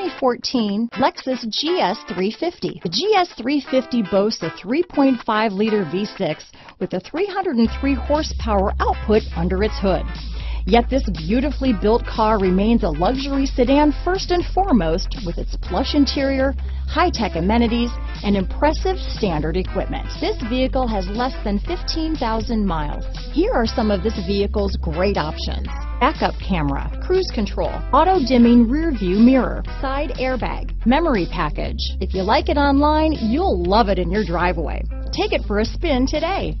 2014 Lexus GS350. The GS350 boasts a 3.5-liter V6 with a 303 horsepower output under its hood. Yet this beautifully built car remains a luxury sedan first and foremost with its plush interior, high-tech amenities, and impressive standard equipment. This vehicle has less than 15,000 miles. Here are some of this vehicle's great options. Backup camera, cruise control, auto dimming rear view mirror, side airbag, memory package. If you like it online, you'll love it in your driveway. Take it for a spin today.